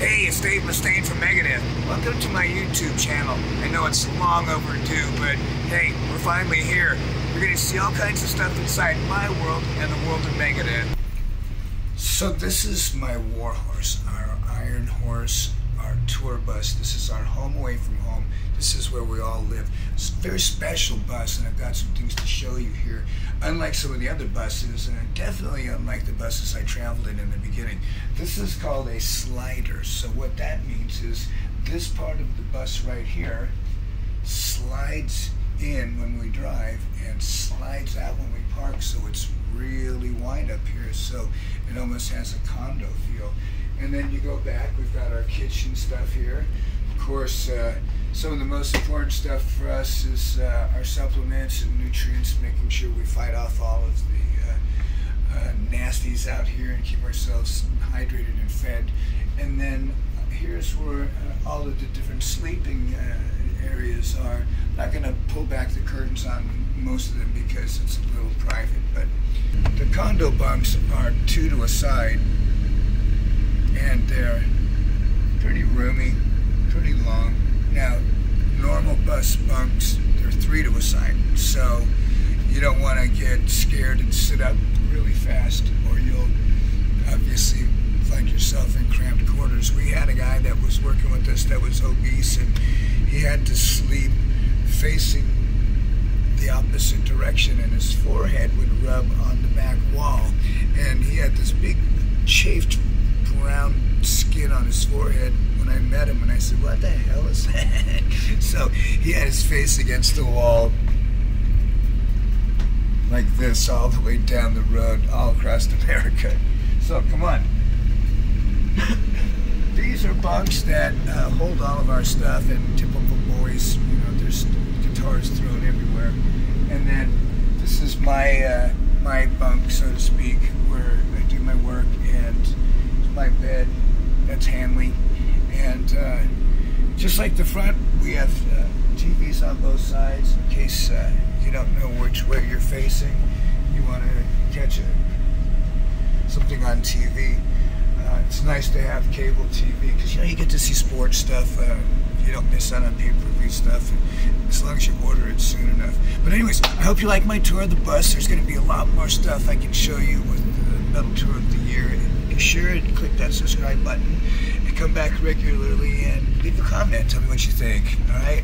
Hey, it's Dave Mustaine from Megadeth. Welcome to my YouTube channel. I know it's long overdue, but hey, we're finally here. You're going to see all kinds of stuff inside my world and the world of Megadeth. So this is my war horse, our iron horse, tour bus. This is our home away from home. This is where we all live. It's a very special bus, and I've got some things to show you here. Unlike some of the other buses, and definitely unlike the buses I traveled in in the beginning, this is called a slider. So what that means is this part of the bus right here slides in when we drive and slides out when we park so it's really wide up here so it almost has a condo feel and then you go back we've got our kitchen stuff here. Of course uh, some of the most important stuff for us is uh, our supplements and nutrients making sure we fight off all of the uh, uh nasties out here and keep ourselves hydrated and fed. And then here's where uh, all of the different sleeping uh, areas are. I'm not going to pull back the curtains on most of them because it's a little private, but the condo bunks are two to a side and they're pretty roomy, pretty long. Now, normal bus bunks, they're three to a side, so you don't want to get scared and sit up really fast or you'll obviously find yourself in cramped quarters. We had a guy that was working with us that was obese and he had to sleep facing the opposite direction and his forehead would rub on the back wall and he had this big chafed brown skin on his forehead when I met him and I said what the hell is that? So he had his face against the wall like this all the way down the road all across America. So come on. These are bunks that uh, hold all of our stuff and typical boys. You know there's guitars thrown everywhere. And then this is my uh, my bunk, so to speak, where I do my work, my bed. That's Hanley, and uh, just like the front, we have uh, TVs on both sides in case uh, you don't know which way you're facing. You want to catch a, something on TV. Uh, it's nice to have cable TV because you know you get to see sports stuff. Uh, you don't miss out on pay-per-view stuff as long as you order it soon enough. But anyways, I hope you like my tour of the bus. There's going to be a lot more stuff I can show you with Metal Tour of the Year. Be sure to click that subscribe button and come back regularly and leave a comment. Tell me what you think. All right?